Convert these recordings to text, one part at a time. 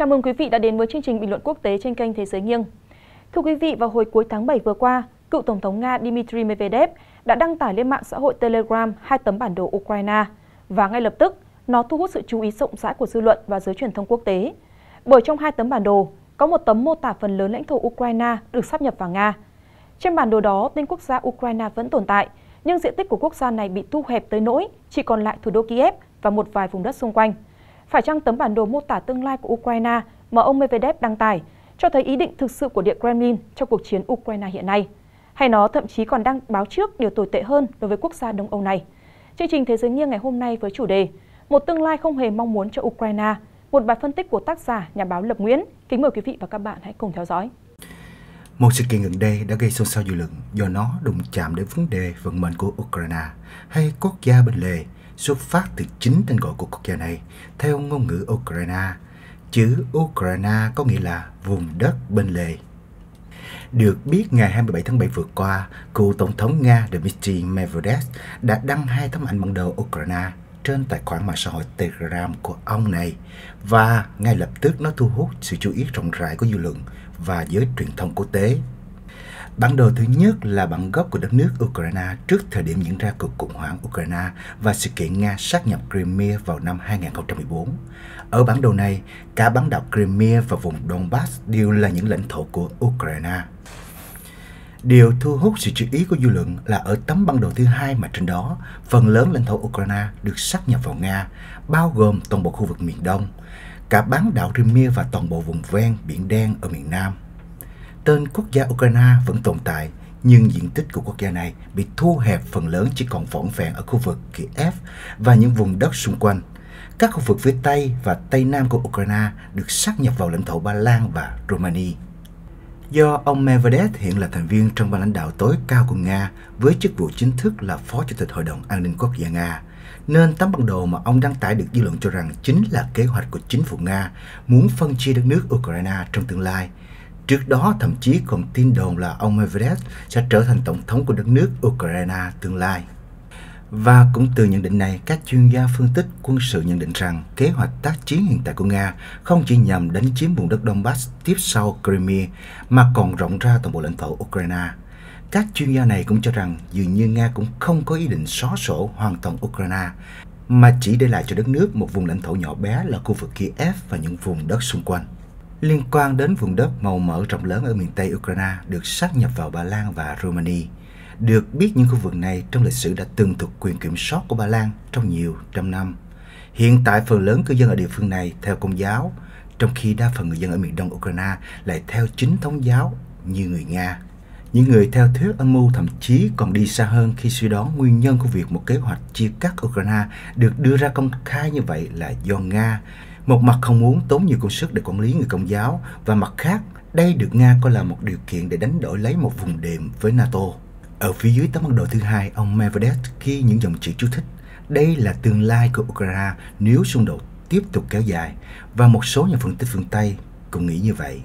Chào mừng quý vị đã đến với chương trình bình luận quốc tế trên kênh Thế giới nghiêng. Thưa quý vị, vào hồi cuối tháng 7 vừa qua, cựu Tổng thống Nga Dmitry Medvedev đã đăng tải lên mạng xã hội Telegram hai tấm bản đồ Ukraine và ngay lập tức nó thu hút sự chú ý rộng rãi của dư luận và giới truyền thông quốc tế. Bởi trong hai tấm bản đồ có một tấm mô tả phần lớn lãnh thổ Ukraine được sắp nhập vào Nga. Trên bản đồ đó, tên quốc gia Ukraine vẫn tồn tại, nhưng diện tích của quốc gia này bị thu hẹp tới nỗi chỉ còn lại thủ đô Kiev và một vài vùng đất xung quanh. Phải chăng tấm bản đồ mô tả tương lai của Ukraine mà ông Medvedev đăng tải cho thấy ý định thực sự của Điện Kremlin trong cuộc chiến Ukraine hiện nay? Hay nó thậm chí còn đang báo trước điều tồi tệ hơn đối với quốc gia Đông Âu này? Chương trình Thế giới nghiêng ngày hôm nay với chủ đề Một tương lai không hề mong muốn cho Ukraine, một bài phân tích của tác giả nhà báo Lập Nguyễn. Kính mời quý vị và các bạn hãy cùng theo dõi. Một sự kiện gần đây đã gây xôn xao dư luận do nó đụng chạm đến vấn đề vận mệnh của Ukraine hay quốc gia bên lề xuất phát từ chính tên gọi của quốc gia này theo ngôn ngữ Ukraine. Chữ Ukraine có nghĩa là vùng đất bên lề. Được biết, ngày 27 tháng 7 vừa qua, cựu Tổng thống Nga Dmitry Medvedev đã đăng hai tấm ảnh bản đồ Ukraine trên tài khoản mạng xã hội Telegram của ông này và ngay lập tức nó thu hút sự chú ý rộng rãi của dư luận và giới truyền thông quốc tế. Bản đồ thứ nhất là bản gốc của đất nước Ukraine trước thời điểm diễn ra cuộc khủng hoảng Ukraine và sự kiện Nga sát nhập Crimea vào năm 2014. Ở bản đồ này, cả bán đảo Crimea và vùng Donbass đều là những lãnh thổ của Ukraine. Điều thu hút sự chú ý của dư luận là ở tấm bản đồ thứ hai mà trên đó, phần lớn lãnh thổ Ukraine được sát nhập vào Nga, bao gồm toàn bộ khu vực miền Đông, cả bán đảo Crimea và toàn bộ vùng ven Biển Đen ở miền Nam. Tên quốc gia Ukraine vẫn tồn tại, nhưng diện tích của quốc gia này bị thu hẹp phần lớn chỉ còn vỏn vẹn ở khu vực Kiev và những vùng đất xung quanh. Các khu vực phía Tây và Tây Nam của Ukraine được sát nhập vào lãnh thổ Ba Lan và Romania. Do ông Medvedev hiện là thành viên trong ban lãnh đạo tối cao của Nga với chức vụ chính thức là Phó Chủ tịch Hội đồng An ninh Quốc gia Nga, nên tấm bản đồ mà ông đăng tải được dư luận cho rằng chính là kế hoạch của chính phủ Nga muốn phân chia đất nước Ukraine trong tương lai. Trước đó thậm chí còn tin đồn là ông Medvedev sẽ trở thành tổng thống của đất nước Ukraine tương lai. Và cũng từ nhận định này, các chuyên gia phân tích quân sự nhận định rằng kế hoạch tác chiến hiện tại của Nga không chỉ nhằm đánh chiếm vùng đất Donbass tiếp sau Crimea mà còn rộng ra toàn bộ lãnh thổ Ukraine. Các chuyên gia này cũng cho rằng dường như Nga cũng không có ý định xóa sổ hoàn toàn Ukraine, mà chỉ để lại cho đất nước một vùng lãnh thổ nhỏ bé là khu vực Kiev và những vùng đất xung quanh. Liên quan đến vùng đất màu mỡ rộng lớn ở miền Tây Ukraine được sát nhập vào Ba Lan và Romania, được biết những khu vực này trong lịch sử đã từng thuộc quyền kiểm soát của Ba Lan trong nhiều trăm năm. Hiện tại phần lớn cư dân ở địa phương này theo công giáo, trong khi đa phần người dân ở miền đông Ukraine lại theo chính thống giáo như người Nga. Những người theo thuyết âm mưu thậm chí còn đi xa hơn khi suy đoán nguyên nhân của việc một kế hoạch chia cắt Ukraine được đưa ra công khai như vậy là do Nga. Một mặt không muốn tốn nhiều công sức để quản lý người công giáo và mặt khác đây được Nga coi là một điều kiện để đánh đổi lấy một vùng đệm với NATO. Ở phía dưới tấm bản đồ thứ hai, ông Medvedev ghi những dòng chữ chú thích. Đây là tương lai của Ukraine nếu xung đột tiếp tục kéo dài và một số nhà phân tích phương Tây cũng nghĩ như vậy.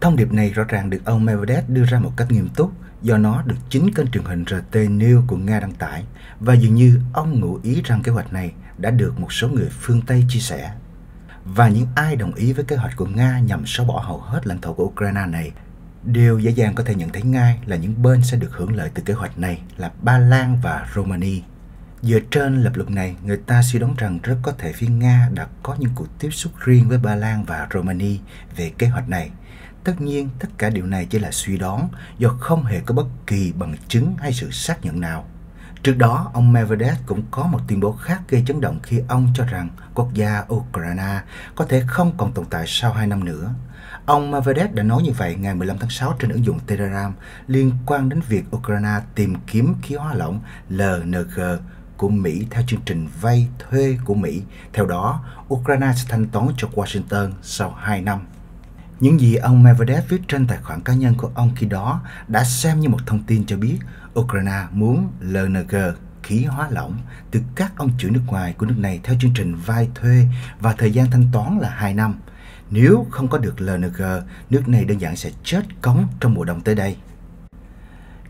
Thông điệp này rõ ràng được ông Medvedev đưa ra một cách nghiêm túc do nó được chính kênh truyền hình RT News của Nga đăng tải và dường như ông ngụ ý rằng kế hoạch này đã được một số người phương Tây chia sẻ. Và những ai đồng ý với kế hoạch của Nga nhằm xóa bỏ hầu hết lãnh thổ của Ukraine này Điều dễ dàng có thể nhận thấy ngay là những bên sẽ được hưởng lợi từ kế hoạch này là Ba Lan và Romania. Dựa trên lập luận này, người ta suy đoán rằng rất có thể phía Nga đã có những cuộc tiếp xúc riêng với Ba Lan và Romania về kế hoạch này. Tất nhiên, tất cả điều này chỉ là suy đoán do không hề có bất kỳ bằng chứng hay sự xác nhận nào. Trước đó, ông Medvedev cũng có một tuyên bố khác gây chấn động khi ông cho rằng quốc gia Ukraine có thể không còn tồn tại sau 2 năm nữa. Ông Medvedev đã nói như vậy ngày 15 tháng 6 trên ứng dụng Telegram liên quan đến việc Ukraine tìm kiếm khí hóa lỏng LNG của Mỹ theo chương trình vay thuê của Mỹ. Theo đó, Ukraine sẽ thanh toán cho Washington sau 2 năm. Những gì ông Medvedev viết trên tài khoản cá nhân của ông khi đó đã xem như một thông tin cho biết Ukraine muốn LNG khí hóa lỏng từ các ông chủ nước ngoài của nước này theo chương trình vay thuê và thời gian thanh toán là 2 năm. Nếu không có được LNG, nước này đơn giản sẽ chết cống trong mùa đông tới đây.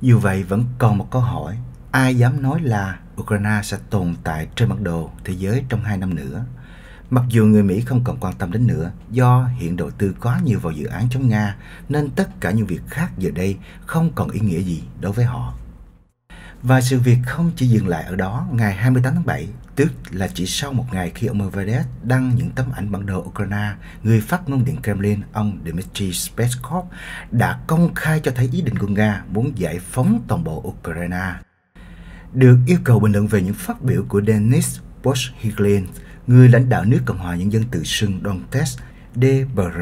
Dù vậy vẫn còn một câu hỏi, ai dám nói là Ukraine sẽ tồn tại trên bản đồ thế giới trong hai năm nữa? Mặc dù người Mỹ không còn quan tâm đến nữa do hiện đầu tư quá nhiều vào dự án chống Nga nên tất cả những việc khác giờ đây không còn ý nghĩa gì đối với họ. Và sự việc không chỉ dừng lại ở đó, ngày 28 tháng 7, tức là chỉ sau một ngày khi ông Medvedev đăng những tấm ảnh bản đồ Ukraine, người phát ngôn điện Kremlin, ông Dmitry Peskov, đã công khai cho thấy ý định của Nga muốn giải phóng toàn bộ Ukraine. Được yêu cầu bình luận về những phát biểu của Denis Boshiglin, người lãnh đạo nước Cộng hòa Nhân dân tự xưng Donetsk, DBR,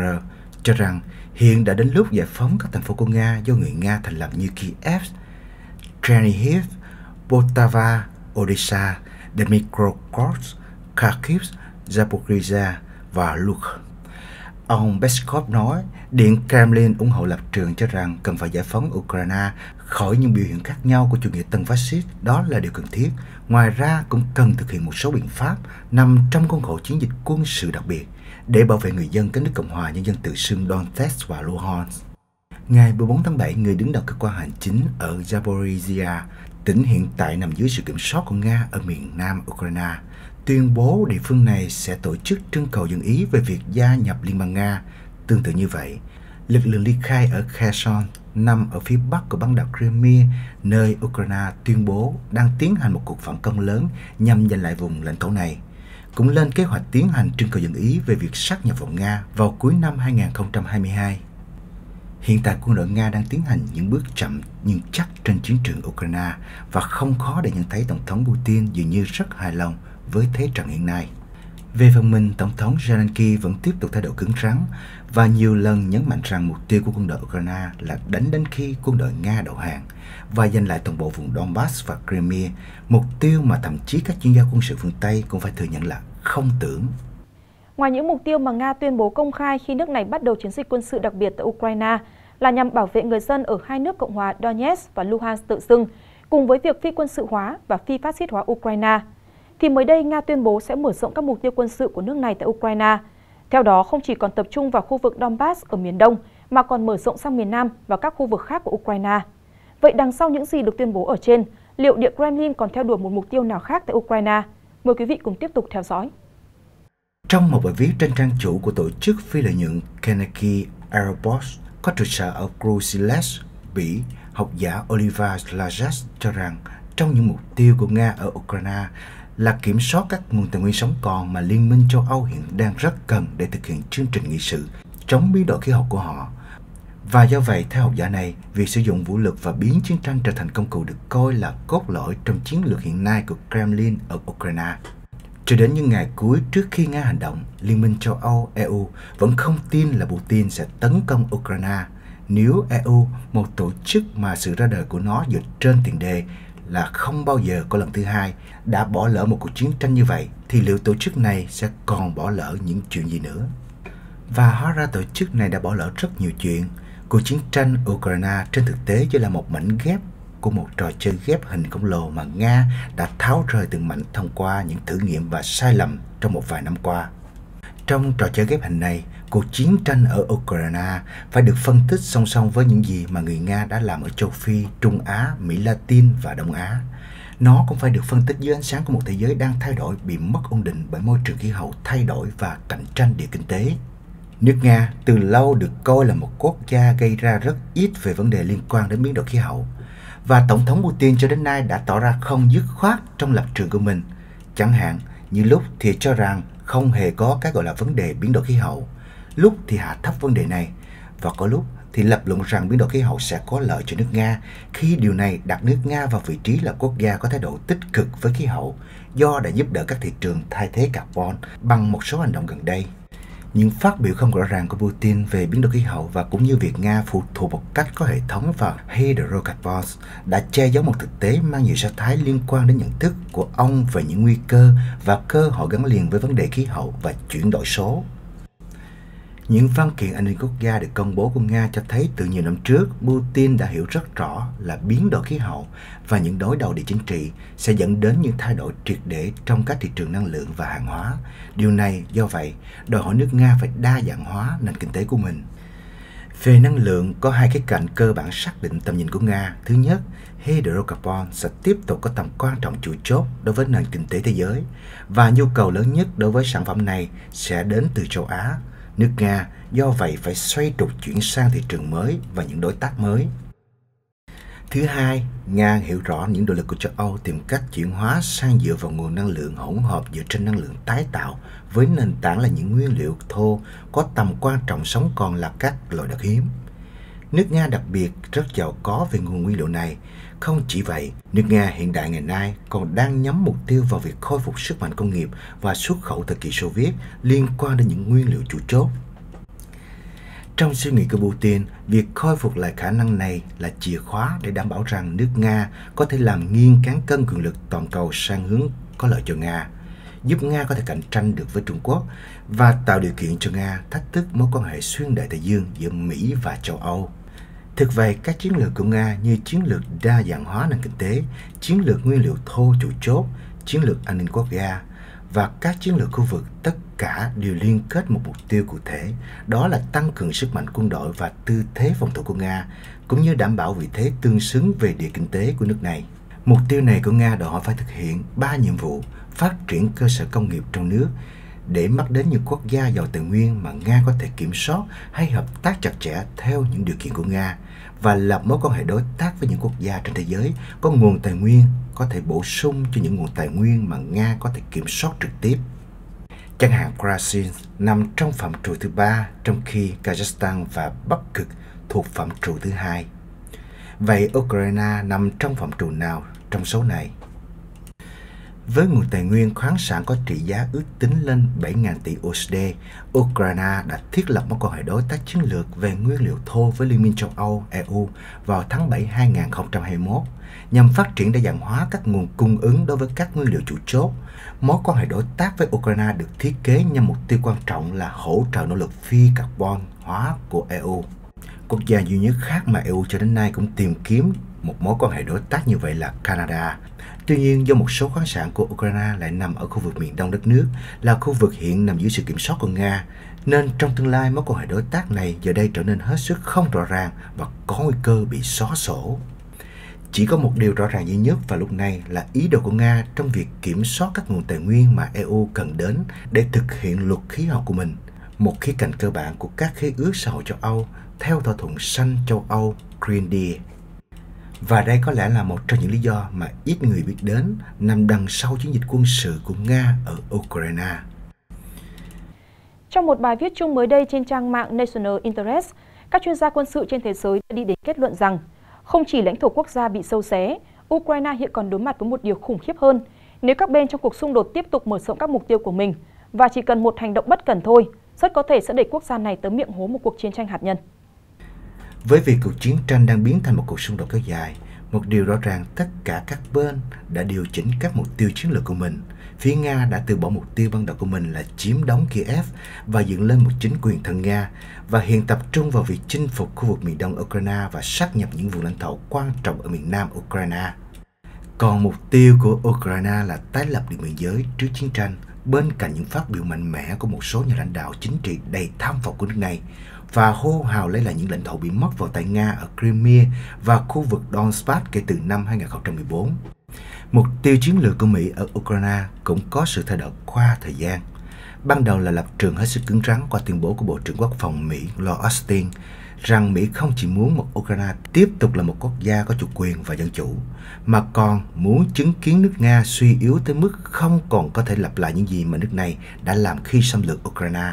cho rằng hiện đã đến lúc giải phóng các thành phố của Nga do người Nga thành lập như Kiev, Chernihiv, Poltava, Odessa, Dnipropetrovsk, Kharkiv, Zaporizhia và Luhansk. Ông Peskov nói, Điện Kremlin ủng hộ lập trường cho rằng cần phải giải phóng Ukraine khỏi những biểu hiện khác nhau của chủ nghĩa tân phát xít, đó là điều cần thiết. Ngoài ra cũng cần thực hiện một số biện pháp nằm trong khuôn khổ chiến dịch quân sự đặc biệt để bảo vệ người dân các nước Cộng hòa Nhân dân tự xưng Donetsk và Luhansk. Ngày 14 tháng 7, người đứng đầu cơ quan hành chính ở Zaporizhia, tỉnh hiện tại nằm dưới sự kiểm soát của Nga ở miền nam Ukraine, tuyên bố địa phương này sẽ tổ chức trưng cầu dân ý về việc gia nhập Liên bang Nga. Tương tự như vậy, lực lượng ly khai ở Kherson nằm ở phía bắc của bán đảo Crimea, nơi Ukraine tuyên bố đang tiến hành một cuộc phản công lớn nhằm giành lại vùng lãnh thổ này, cũng lên kế hoạch tiến hành trưng cầu dân ý về việc sát nhập vào Nga vào cuối năm 2022. Hiện tại quân đội Nga đang tiến hành những bước chậm nhưng chắc trên chiến trường Ukraine và không khó để nhận thấy Tổng thống Putin dường như rất hài lòng với thế trận hiện nay. Về phần mình, Tổng thống Zelensky vẫn tiếp tục thái độ cứng rắn và nhiều lần nhấn mạnh rằng mục tiêu của quân đội Ukraine là đánh đến khi quân đội Nga đầu hàng và giành lại toàn bộ vùng Donbass và Crimea, mục tiêu mà thậm chí các chuyên gia quân sự phương Tây cũng phải thừa nhận là không tưởng. Ngoài những mục tiêu mà Nga tuyên bố công khai khi nước này bắt đầu chiến dịch quân sự đặc biệt tại Ukraine là nhằm bảo vệ người dân ở hai nước Cộng hòa Donetsk và Luhansk tự xưng, cùng với việc phi quân sự hóa và phi phát xít hóa Ukraine, thì mới đây Nga tuyên bố sẽ mở rộng các mục tiêu quân sự của nước này tại Ukraine. Theo đó, không chỉ còn tập trung vào khu vực Donbass ở miền Đông, mà còn mở rộng sang miền Nam và các khu vực khác của Ukraine. Vậy đằng sau những gì được tuyên bố ở trên, liệu Điện Kremlin còn theo đuổi một mục tiêu nào khác tại Ukraine? Mời quý vị cùng tiếp tục theo dõi. Trong một bài viết trên trang chủ của tổ chức phi lợi nhuận Carnegie Airpost có trụ sở ở Brussels, Bỉ, học giả Oliver Lajas cho rằng trong những mục tiêu của Nga ở Ukraine là kiểm soát các nguồn tài nguyên sống còn mà Liên minh châu Âu hiện đang rất cần để thực hiện chương trình nghị sự chống biến đổi khí hậu của họ. Và do vậy, theo học giả này, việc sử dụng vũ lực và biến chiến tranh trở thành công cụ được coi là cốt lõi trong chiến lược hiện nay của Kremlin ở Ukraine. Cho đến những ngày cuối trước khi Nga hành động, Liên minh châu Âu EU vẫn không tin là Putin sẽ tấn công Ukraine nếu EU, một tổ chức mà sự ra đời của nó dựa trên tiền đề là không bao giờ có lần thứ hai, đã bỏ lỡ một cuộc chiến tranh như vậy, thì liệu tổ chức này sẽ còn bỏ lỡ những chuyện gì nữa? Và hóa ra tổ chức này đã bỏ lỡ rất nhiều chuyện. Cuộc chiến tranh Ukraine trên thực tế chỉ là một mảnh ghép của một trò chơi ghép hình khổng lồ mà Nga đã tháo rời từng mảnh thông qua những thử nghiệm và sai lầm trong một vài năm qua. Trong trò chơi ghép hình này, cuộc chiến tranh ở Ukraine phải được phân tích song song với những gì mà người Nga đã làm ở châu Phi, Trung Á, Mỹ Latin và Đông Á. Nó cũng phải được phân tích dưới ánh sáng của một thế giới đang thay đổi bị mất ổn định bởi môi trường khí hậu thay đổi và cạnh tranh địa kinh tế. Nước Nga từ lâu được coi là một quốc gia gây ra rất ít về vấn đề liên quan đến biến đổi khí hậu và Tổng thống Putin cho đến nay đã tỏ ra không dứt khoát trong lập trường của mình. Chẳng hạn như lúc thì cho rằng không hề có cái gọi là vấn đề biến đổi khí hậu, lúc thì hạ thấp vấn đề này. Và có lúc thì lập luận rằng biến đổi khí hậu sẽ có lợi cho nước Nga khi điều này đặt nước Nga vào vị trí là quốc gia có thái độ tích cực với khí hậu do đã giúp đỡ các thị trường thay thế carbon bằng một số hành động gần đây những phát biểu không rõ ràng của Putin về biến đổi khí hậu và cũng như việc Nga phụ thuộc một cách có hệ thống vào hydrocarbons đã che giấu một thực tế mang nhiều sắc thái liên quan đến nhận thức của ông về những nguy cơ và cơ hội gắn liền với vấn đề khí hậu và chuyển đổi số. Những văn kiện an ninh quốc gia được công bố của Nga cho thấy từ nhiều năm trước, Putin đã hiểu rất rõ là biến đổi khí hậu và những đối đầu địa chính trị sẽ dẫn đến những thay đổi triệt để trong các thị trường năng lượng và hàng hóa. Điều này do vậy đòi hỏi nước Nga phải đa dạng hóa nền kinh tế của mình. Về năng lượng, có hai cái cạnh cơ bản xác định tầm nhìn của Nga. Thứ nhất, hydrocarbon sẽ tiếp tục có tầm quan trọng chủ chốt đối với nền kinh tế thế giới và nhu cầu lớn nhất đối với sản phẩm này sẽ đến từ châu Á. Nước Nga do vậy phải xoay trục chuyển sang thị trường mới và những đối tác mới. Thứ hai, Nga hiểu rõ những nỗ lực của châu Âu tìm cách chuyển hóa sang dựa vào nguồn năng lượng hỗn hợp dựa trên năng lượng tái tạo với nền tảng là những nguyên liệu thô có tầm quan trọng sống còn là các loại đặc hiếm. Nước Nga đặc biệt rất giàu có về nguồn nguyên liệu này. Không chỉ vậy, nước Nga hiện đại ngày nay còn đang nhắm mục tiêu vào việc khôi phục sức mạnh công nghiệp và xuất khẩu thời kỳ Xô Viết liên quan đến những nguyên liệu chủ chốt trong suy nghĩ của Putin, việc khôi phục lại khả năng này là chìa khóa để đảm bảo rằng nước Nga có thể làm nghiêng cán cân quyền lực toàn cầu sang hướng có lợi cho Nga, giúp Nga có thể cạnh tranh được với Trung Quốc và tạo điều kiện cho Nga thách thức mối quan hệ xuyên đại Tây Dương giữa Mỹ và châu Âu. Thực vậy, các chiến lược của Nga như chiến lược đa dạng hóa nền kinh tế, chiến lược nguyên liệu thô chủ chốt, chiến lược an ninh quốc gia và các chiến lược khu vực tất cả đều liên kết một mục tiêu cụ thể, đó là tăng cường sức mạnh quân đội và tư thế phòng thủ của Nga, cũng như đảm bảo vị thế tương xứng về địa kinh tế của nước này. Mục tiêu này của Nga đòi hỏi phải thực hiện ba nhiệm vụ phát triển cơ sở công nghiệp trong nước để mắt đến những quốc gia giàu tài nguyên mà Nga có thể kiểm soát hay hợp tác chặt chẽ theo những điều kiện của Nga và lập mối quan hệ đối tác với những quốc gia trên thế giới có nguồn tài nguyên có thể bổ sung cho những nguồn tài nguyên mà Nga có thể kiểm soát trực tiếp. Chẳng hạn Brazil nằm trong phạm trù thứ ba, trong khi Kazakhstan và Bắc Cực thuộc phạm trù thứ hai. Vậy Ukraine nằm trong phạm trù nào trong số này? Với nguồn tài nguyên khoáng sản có trị giá ước tính lên 7.000 tỷ USD, Ukraine đã thiết lập một quan hệ đối tác chiến lược về nguyên liệu thô với Liên minh châu Âu EU vào tháng 7 2021 nhằm phát triển đa dạng hóa các nguồn cung ứng đối với các nguyên liệu chủ chốt. Mối quan hệ đối tác với Ukraine được thiết kế nhằm mục tiêu quan trọng là hỗ trợ nỗ lực phi carbon hóa của EU. Quốc gia duy nhất khác mà EU cho đến nay cũng tìm kiếm một mối quan hệ đối tác như vậy là Canada. Tuy nhiên, do một số khoáng sản của Ukraine lại nằm ở khu vực miền đông đất nước, là khu vực hiện nằm dưới sự kiểm soát của Nga, nên trong tương lai mối quan hệ đối tác này giờ đây trở nên hết sức không rõ ràng và có nguy cơ bị xóa sổ. Chỉ có một điều rõ ràng duy nhất vào lúc này là ý đồ của Nga trong việc kiểm soát các nguồn tài nguyên mà EU cần đến để thực hiện luật khí hậu của mình, một khía cạnh cơ bản của các khế ước xã hội châu Âu theo thỏa thuận xanh châu Âu Green Deal. Và đây có lẽ là một trong những lý do mà ít người biết đến nằm đằng sau chiến dịch quân sự của Nga ở Ukraine. Trong một bài viết chung mới đây trên trang mạng National Interest, các chuyên gia quân sự trên thế giới đã đi đến kết luận rằng không chỉ lãnh thổ quốc gia bị sâu xé, Ukraine hiện còn đối mặt với một điều khủng khiếp hơn nếu các bên trong cuộc xung đột tiếp tục mở rộng các mục tiêu của mình và chỉ cần một hành động bất cẩn thôi, rất có thể sẽ đẩy quốc gia này tới miệng hố một cuộc chiến tranh hạt nhân. Với việc cuộc chiến tranh đang biến thành một cuộc xung đột kéo dài, một điều rõ ràng tất cả các bên đã điều chỉnh các mục tiêu chiến lược của mình. Phía Nga đã từ bỏ mục tiêu ban đầu của mình là chiếm đóng Kiev và dựng lên một chính quyền thân Nga và hiện tập trung vào việc chinh phục khu vực miền đông Ukraine và sát nhập những vùng lãnh thổ quan trọng ở miền nam Ukraine. Còn mục tiêu của Ukraine là tái lập địa biên giới trước chiến tranh bên cạnh những phát biểu mạnh mẽ của một số nhà lãnh đạo chính trị đầy tham vọng của nước này và hô hào lấy lại những lãnh thổ bị mất vào tay Nga ở Crimea và khu vực Donbass kể từ năm 2014. Mục tiêu chiến lược của Mỹ ở Ukraine cũng có sự thay đổi qua thời gian. Ban đầu là lập trường hết sức cứng rắn qua tuyên bố của Bộ trưởng Quốc phòng Mỹ Lord Austin rằng Mỹ không chỉ muốn một Ukraine tiếp tục là một quốc gia có chủ quyền và dân chủ, mà còn muốn chứng kiến nước Nga suy yếu tới mức không còn có thể lặp lại những gì mà nước này đã làm khi xâm lược Ukraine.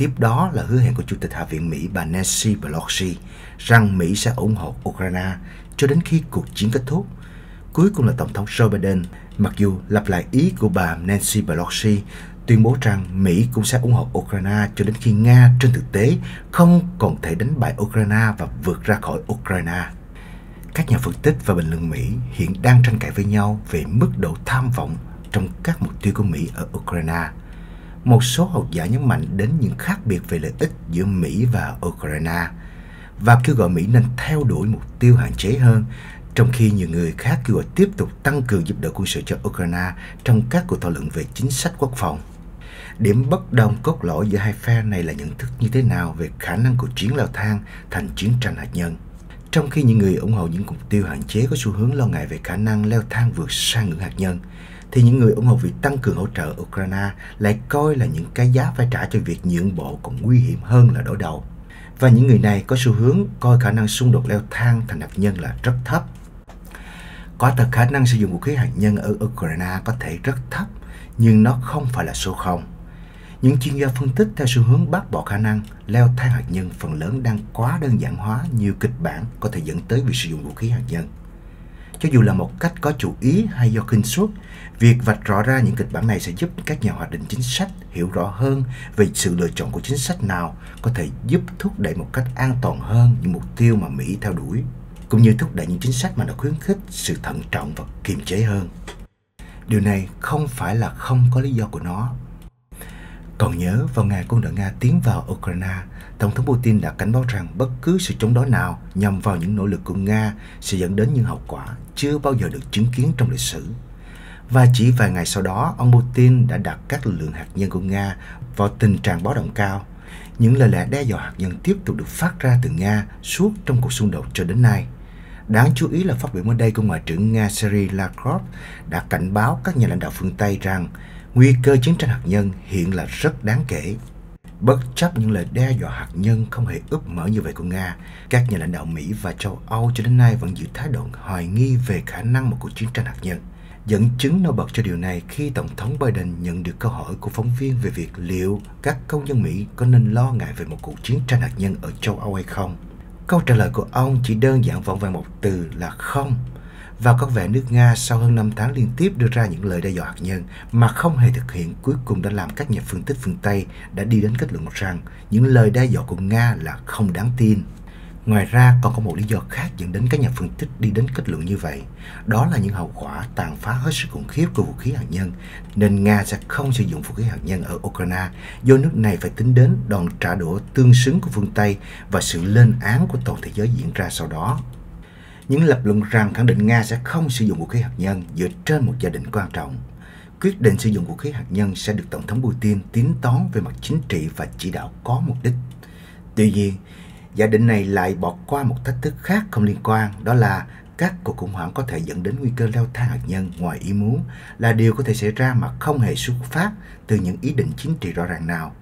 Tiếp đó là hứa hẹn của Chủ tịch Hạ viện Mỹ bà Nancy Pelosi rằng Mỹ sẽ ủng hộ Ukraine cho đến khi cuộc chiến kết thúc. Cuối cùng là Tổng thống Joe Biden, mặc dù lặp lại ý của bà Nancy Pelosi tuyên bố rằng Mỹ cũng sẽ ủng hộ Ukraine cho đến khi Nga trên thực tế không còn thể đánh bại Ukraine và vượt ra khỏi Ukraine. Các nhà phân tích và bình luận Mỹ hiện đang tranh cãi với nhau về mức độ tham vọng trong các mục tiêu của Mỹ ở Ukraine. Một số học giả nhấn mạnh đến những khác biệt về lợi ích giữa Mỹ và Ukraine và kêu gọi Mỹ nên theo đuổi mục tiêu hạn chế hơn trong khi nhiều người khác kêu gọi tiếp tục tăng cường giúp đỡ quân sự cho Ukraine trong các cuộc thảo luận về chính sách quốc phòng. Điểm bất đồng cốt lõi giữa hai phe này là nhận thức như thế nào về khả năng của chiến leo thang thành chiến tranh hạt nhân. Trong khi những người ủng hộ những mục tiêu hạn chế có xu hướng lo ngại về khả năng leo thang vượt sang ngưỡng hạt nhân, thì những người ủng hộ việc tăng cường hỗ trợ Ukraine lại coi là những cái giá phải trả cho việc nhượng bộ còn nguy hiểm hơn là đối đầu. Và những người này có xu hướng coi khả năng xung đột leo thang thành hạt nhân là rất thấp. Có thật khả năng sử dụng vũ khí hạt nhân ở Ukraine có thể rất thấp, nhưng nó không phải là số 0. Những chuyên gia phân tích theo xu hướng bác bỏ khả năng leo thang hạt nhân phần lớn đang quá đơn giản hóa nhiều kịch bản có thể dẫn tới việc sử dụng vũ khí hạt nhân. Cho dù là một cách có chủ ý hay do kinh suất, việc vạch rõ ra những kịch bản này sẽ giúp các nhà hoạch định chính sách hiểu rõ hơn về sự lựa chọn của chính sách nào có thể giúp thúc đẩy một cách an toàn hơn những mục tiêu mà Mỹ theo đuổi, cũng như thúc đẩy những chính sách mà nó khuyến khích sự thận trọng và kiềm chế hơn. Điều này không phải là không có lý do của nó. Còn nhớ vào ngày quân đội Nga tiến vào Ukraine, Tổng thống Putin đã cảnh báo rằng bất cứ sự chống đối nào nhằm vào những nỗ lực của Nga sẽ dẫn đến những hậu quả chưa bao giờ được chứng kiến trong lịch sử. Và chỉ vài ngày sau đó, ông Putin đã đặt các lực lượng hạt nhân của Nga vào tình trạng báo động cao. Những lời lẽ đe dọa hạt nhân tiếp tục được phát ra từ Nga suốt trong cuộc xung đột cho đến nay. Đáng chú ý là phát biểu mới đây của Ngoại trưởng Nga Sergei Lavrov đã cảnh báo các nhà lãnh đạo phương Tây rằng nguy cơ chiến tranh hạt nhân hiện là rất đáng kể. Bất chấp những lời đe dọa hạt nhân không hề ướp mở như vậy của Nga, các nhà lãnh đạo Mỹ và châu Âu cho đến nay vẫn giữ thái độ hoài nghi về khả năng một cuộc chiến tranh hạt nhân. Dẫn chứng nổi bật cho điều này khi Tổng thống Biden nhận được câu hỏi của phóng viên về việc liệu các công dân Mỹ có nên lo ngại về một cuộc chiến tranh hạt nhân ở châu Âu hay không. Câu trả lời của ông chỉ đơn giản vỏn vẹn một từ là không và có vẻ nước Nga sau hơn 5 tháng liên tiếp đưa ra những lời đe dọa hạt nhân mà không hề thực hiện cuối cùng đã làm các nhà phân tích phương Tây đã đi đến kết luận rằng những lời đe dọa của Nga là không đáng tin. Ngoài ra còn có một lý do khác dẫn đến các nhà phân tích đi đến kết luận như vậy. Đó là những hậu quả tàn phá hết sức khủng khiếp của vũ khí hạt nhân, nên Nga sẽ không sử dụng vũ khí hạt nhân ở Ukraine do nước này phải tính đến đòn trả đũa tương xứng của phương Tây và sự lên án của toàn thế giới diễn ra sau đó. Những lập luận rằng khẳng định Nga sẽ không sử dụng vũ khí hạt nhân dựa trên một gia đình quan trọng. Quyết định sử dụng vũ khí hạt nhân sẽ được Tổng thống Putin tính toán về mặt chính trị và chỉ đạo có mục đích. Tuy nhiên, giả định này lại bỏ qua một thách thức khác không liên quan, đó là các cuộc khủng hoảng có thể dẫn đến nguy cơ leo thang hạt nhân ngoài ý muốn là điều có thể xảy ra mà không hề xuất phát từ những ý định chính trị rõ ràng nào.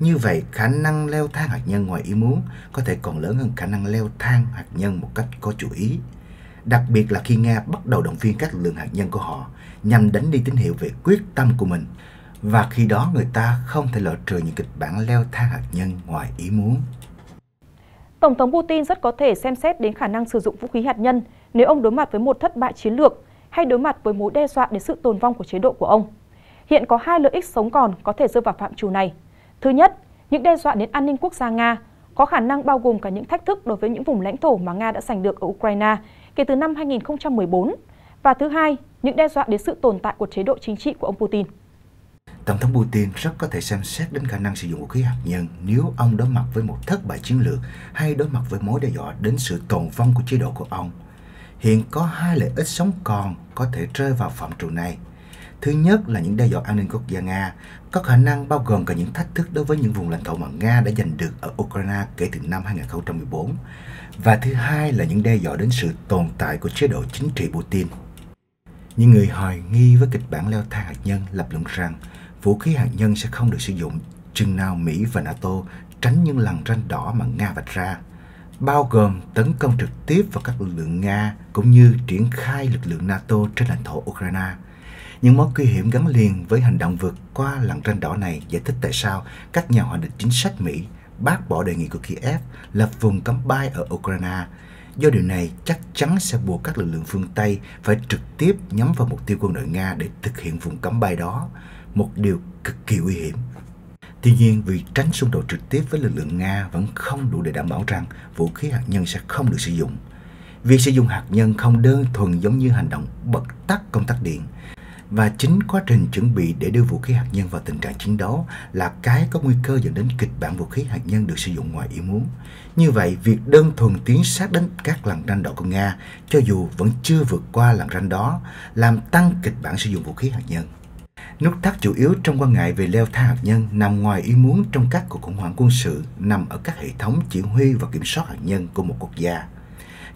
Như vậy, khả năng leo thang hạt nhân ngoài ý muốn có thể còn lớn hơn khả năng leo thang hạt nhân một cách có chủ ý. Đặc biệt là khi Nga bắt đầu động viên các lực lượng hạt nhân của họ nhằm đánh đi tín hiệu về quyết tâm của mình. Và khi đó người ta không thể loại trừ những kịch bản leo thang hạt nhân ngoài ý muốn. Tổng thống Putin rất có thể xem xét đến khả năng sử dụng vũ khí hạt nhân nếu ông đối mặt với một thất bại chiến lược hay đối mặt với mối đe dọa đến sự tồn vong của chế độ của ông. Hiện có hai lợi ích sống còn có thể rơi vào phạm trù này. Thứ nhất, những đe dọa đến an ninh quốc gia Nga có khả năng bao gồm cả những thách thức đối với những vùng lãnh thổ mà Nga đã giành được ở Ukraine kể từ năm 2014. Và thứ hai, những đe dọa đến sự tồn tại của chế độ chính trị của ông Putin. Tổng thống Putin rất có thể xem xét đến khả năng sử dụng vũ khí hạt nhân nếu ông đối mặt với một thất bại chiến lược hay đối mặt với mối đe dọa đến sự tồn vong của chế độ của ông. Hiện có hai lợi ích sống còn có thể rơi vào phạm trù này. Thứ nhất là những đe dọa an ninh quốc gia Nga, có khả năng bao gồm cả những thách thức đối với những vùng lãnh thổ mà Nga đã giành được ở Ukraine kể từ năm 2014. Và thứ hai là những đe dọa đến sự tồn tại của chế độ chính trị Putin. Những người hoài nghi với kịch bản leo thang hạt nhân lập luận rằng vũ khí hạt nhân sẽ không được sử dụng chừng nào Mỹ và NATO tránh những lằn ranh đỏ mà Nga vạch ra, bao gồm tấn công trực tiếp vào các lực lượng Nga cũng như triển khai lực lượng NATO trên lãnh thổ Ukraine. Những mối nguy hiểm gắn liền với hành động vượt qua lằn ranh đỏ này giải thích tại sao các nhà hoạch định chính sách Mỹ bác bỏ đề nghị của Kiev lập vùng cấm bay ở Ukraine do điều này chắc chắn sẽ buộc các lực lượng phương Tây phải trực tiếp nhắm vào mục tiêu quân đội Nga để thực hiện vùng cấm bay đó, một điều cực kỳ nguy hiểm. Tuy nhiên, vì tránh xung đột trực tiếp với lực lượng Nga vẫn không đủ để đảm bảo rằng vũ khí hạt nhân sẽ không được sử dụng. Việc sử dụng hạt nhân không đơn thuần giống như hành động bật tắt công tắc điện, và chính quá trình chuẩn bị để đưa vũ khí hạt nhân vào tình trạng chiến đấu là cái có nguy cơ dẫn đến kịch bản vũ khí hạt nhân được sử dụng ngoài ý muốn. Như vậy, việc đơn thuần tiến sát đến các làn ranh đỏ của Nga, cho dù vẫn chưa vượt qua làn ranh đó, làm tăng kịch bản sử dụng vũ khí hạt nhân. Nút thắt chủ yếu trong quan ngại về leo thang hạt nhân nằm ngoài ý muốn trong các cuộc khủng hoảng quân sự nằm ở các hệ thống chỉ huy và kiểm soát hạt nhân của một quốc gia.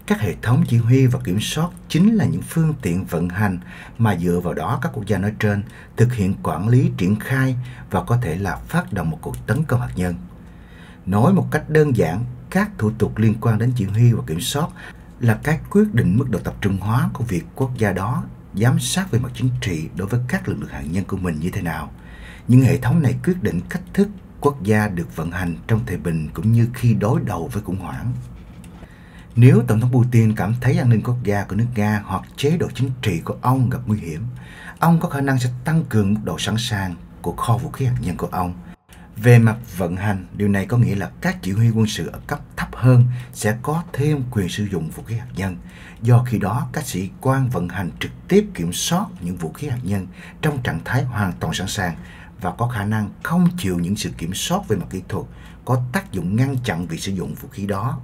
Các hệ thống chỉ huy và kiểm soát chính là những phương tiện vận hành mà dựa vào đó các quốc gia nói trên thực hiện quản lý triển khai và có thể là phát động một cuộc tấn công hạt nhân. Nói một cách đơn giản, các thủ tục liên quan đến chỉ huy và kiểm soát là cái quyết định mức độ tập trung hóa của việc quốc gia đó giám sát về mặt chính trị đối với các lực lượng hạt nhân của mình như thế nào. Những hệ thống này quyết định cách thức quốc gia được vận hành trong thời bình cũng như khi đối đầu với khủng hoảng. Nếu Tổng thống Putin cảm thấy an ninh quốc gia của nước Nga hoặc chế độ chính trị của ông gặp nguy hiểm, ông có khả năng sẽ tăng cường mức độ sẵn sàng của kho vũ khí hạt nhân của ông. Về mặt vận hành, điều này có nghĩa là các chỉ huy quân sự ở cấp thấp hơn sẽ có thêm quyền sử dụng vũ khí hạt nhân. Do khi đó, các sĩ quan vận hành trực tiếp kiểm soát những vũ khí hạt nhân trong trạng thái hoàn toàn sẵn sàng và có khả năng không chịu những sự kiểm soát về mặt kỹ thuật có tác dụng ngăn chặn việc sử dụng vũ khí đó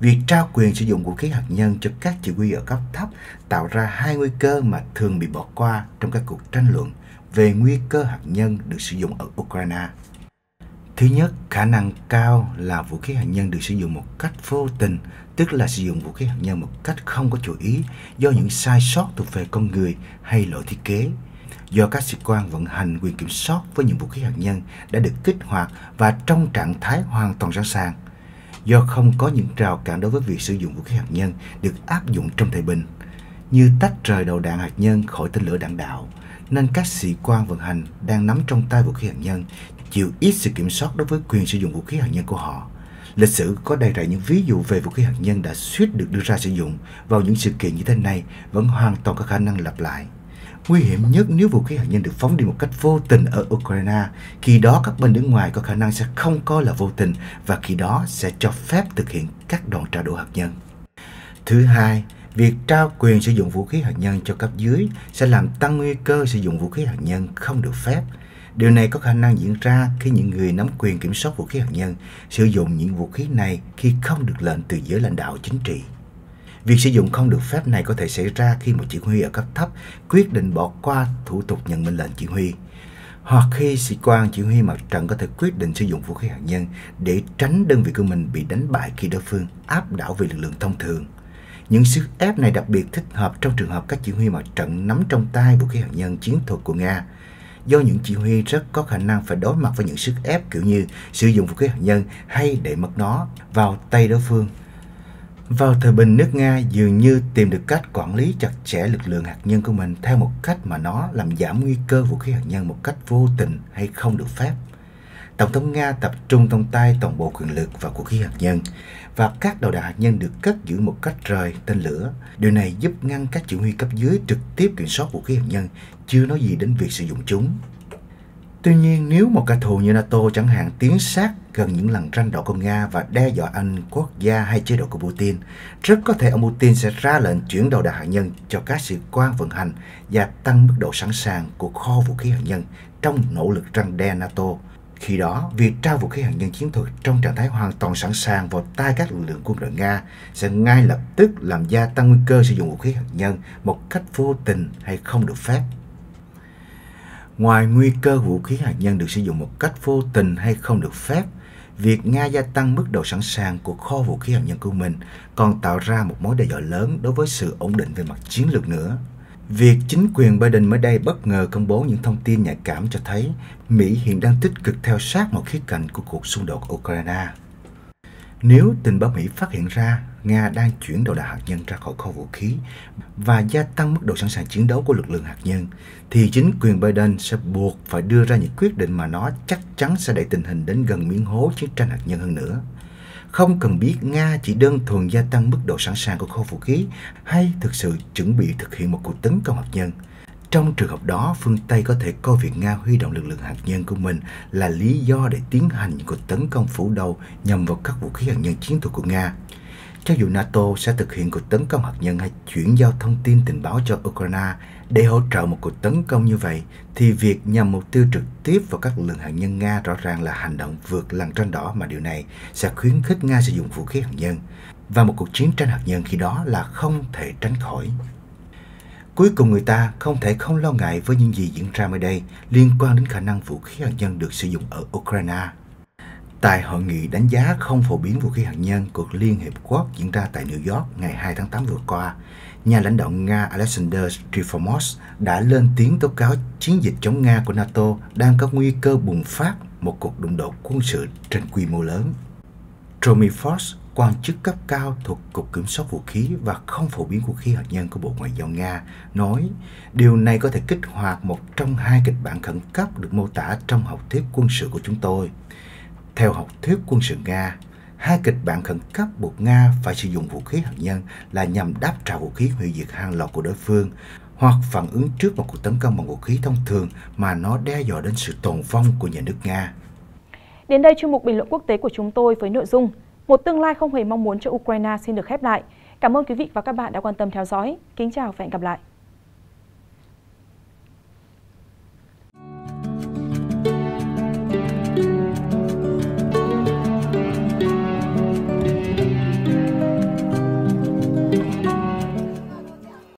Việc trao quyền sử dụng vũ khí hạt nhân cho các chỉ huy ở cấp thấp tạo ra hai nguy cơ mà thường bị bỏ qua trong các cuộc tranh luận về nguy cơ hạt nhân được sử dụng ở Ukraine. Thứ nhất, khả năng cao là vũ khí hạt nhân được sử dụng một cách vô tình, tức là sử dụng vũ khí hạt nhân một cách không có chủ ý do những sai sót thuộc về con người hay lỗi thiết kế. Do các sĩ quan vận hành quyền kiểm soát với những vũ khí hạt nhân đã được kích hoạt và trong trạng thái hoàn toàn sẵn sàng, do không có những rào cản đối với việc sử dụng vũ khí hạt nhân được áp dụng trong thời bình, như tách rời đầu đạn hạt nhân khỏi tên lửa đạn đạo, nên các sĩ quan vận hành đang nắm trong tay vũ khí hạt nhân chịu ít sự kiểm soát đối với quyền sử dụng vũ khí hạt nhân của họ. Lịch sử có đầy rẫy những ví dụ về vũ khí hạt nhân đã suýt được đưa ra sử dụng vào những sự kiện như thế này vẫn hoàn toàn có khả năng lặp lại. Nguy hiểm nhất nếu vũ khí hạt nhân được phóng đi một cách vô tình ở Ukraine, khi đó các bên đứng ngoài có khả năng sẽ không coi là vô tình và khi đó sẽ cho phép thực hiện các đòn trả đũa hạt nhân. Thứ hai, việc trao quyền sử dụng vũ khí hạt nhân cho cấp dưới sẽ làm tăng nguy cơ sử dụng vũ khí hạt nhân không được phép. Điều này có khả năng diễn ra khi những người nắm quyền kiểm soát vũ khí hạt nhân sử dụng những vũ khí này khi không được lệnh từ giới lãnh đạo chính trị. Việc sử dụng không được phép này có thể xảy ra khi một chỉ huy ở cấp thấp quyết định bỏ qua thủ tục nhận mệnh lệnh chỉ huy, hoặc khi sĩ quan chỉ huy mặt trận có thể quyết định sử dụng vũ khí hạt nhân để tránh đơn vị của mình bị đánh bại khi đối phương áp đảo về lực lượng thông thường. Những sức ép này đặc biệt thích hợp trong trường hợp các chỉ huy mặt trận nắm trong tay vũ khí hạt nhân chiến thuật của Nga. Do những chỉ huy rất có khả năng phải đối mặt với những sức ép kiểu như sử dụng vũ khí hạt nhân hay để mất nó vào tay đối phương vào thời bình, nước Nga dường như tìm được cách quản lý chặt chẽ lực lượng hạt nhân của mình theo một cách mà nó làm giảm nguy cơ vũ khí hạt nhân một cách vô tình hay không được phép. Tổng thống Nga tập trung trong tay toàn bộ quyền lực và vũ khí hạt nhân và các đầu đạn hạt nhân được cất giữ một cách rời tên lửa. Điều này giúp ngăn các chỉ huy cấp dưới trực tiếp kiểm soát vũ khí hạt nhân, chưa nói gì đến việc sử dụng chúng. Tuy nhiên, nếu một kẻ thù như NATO chẳng hạn tiến sát gần những lần tranh độ của Nga và đe dọa an quốc gia hay chế độ của Putin, rất có thể ông Putin sẽ ra lệnh chuyển đầu đạn hạt nhân cho các sĩ quan vận hành và tăng mức độ sẵn sàng của kho vũ khí hạt nhân trong nỗ lực răng đe NATO. Khi đó, việc trao vũ khí hạt nhân chiến thuật trong trạng thái hoàn toàn sẵn sàng vào tay các lực lượng quân đội Nga sẽ ngay lập tức làm gia tăng nguy cơ sử dụng vũ khí hạt nhân một cách vô tình hay không được phép. Ngoài nguy cơ vũ khí hạt nhân được sử dụng một cách vô tình hay không được phép, việc Nga gia tăng mức độ sẵn sàng của kho vũ khí hạt nhân của mình còn tạo ra một mối đe dọa lớn đối với sự ổn định về mặt chiến lược nữa. Việc chính quyền Biden mới đây bất ngờ công bố những thông tin nhạy cảm cho thấy Mỹ hiện đang tích cực theo sát một khía cạnh của cuộc xung đột Ukraine. Nếu tình báo Mỹ phát hiện ra Nga đang chuyển đầu đạn hạt nhân ra khỏi kho vũ khí và gia tăng mức độ sẵn sàng chiến đấu của lực lượng hạt nhân, thì chính quyền Biden sẽ buộc phải đưa ra những quyết định mà nó chắc chắn sẽ đẩy tình hình đến gần miếng hố chiến tranh hạt nhân hơn nữa. Không cần biết Nga chỉ đơn thuần gia tăng mức độ sẵn sàng của kho vũ khí hay thực sự chuẩn bị thực hiện một cuộc tấn công hạt nhân – trong trường hợp đó, phương Tây có thể coi việc Nga huy động lực lượng hạt nhân của mình là lý do để tiến hành cuộc tấn công phủ đầu nhằm vào các vũ khí hạt nhân chiến thuật của Nga. Cho dù NATO sẽ thực hiện cuộc tấn công hạt nhân hay chuyển giao thông tin tình báo cho Ukraine để hỗ trợ một cuộc tấn công như vậy, thì việc nhằm mục tiêu trực tiếp vào các lực lượng hạt nhân Nga rõ ràng là hành động vượt làn ranh đỏ mà điều này sẽ khuyến khích Nga sử dụng vũ khí hạt nhân. Và một cuộc chiến tranh hạt nhân khi đó là không thể tránh khỏi. Cuối cùng người ta không thể không lo ngại với những gì diễn ra mới đây liên quan đến khả năng vũ khí hạt nhân được sử dụng ở Ukraine. Tại hội nghị đánh giá không phổ biến vũ khí hạt nhân của Liên Hiệp Quốc diễn ra tại New York ngày 2 tháng 8 vừa qua, nhà lãnh đạo Nga Alexander Trifomos đã lên tiếng tố cáo chiến dịch chống Nga của NATO đang có nguy cơ bùng phát một cuộc đụng độ quân sự trên quy mô lớn. Tommy Fox, quan chức cấp cao thuộc Cục Kiểm soát Vũ khí và không phổ biến vũ khí hạt nhân của Bộ Ngoại giao Nga, nói điều này có thể kích hoạt một trong hai kịch bản khẩn cấp được mô tả trong học thuyết quân sự của chúng tôi. Theo học thuyết quân sự Nga, hai kịch bản khẩn cấp buộc Nga phải sử dụng vũ khí hạt nhân là nhằm đáp trả vũ khí hủy diệt hàng loạt của đối phương hoặc phản ứng trước một cuộc tấn công bằng vũ khí thông thường mà nó đe dọa đến sự tồn vong của nhà nước Nga. Đến đây chuyên mục bình luận quốc tế của chúng tôi với nội dung một tương lai không hề mong muốn cho Ukraine xin được khép lại. Cảm ơn quý vị và các bạn đã quan tâm theo dõi. Kính chào và hẹn gặp lại.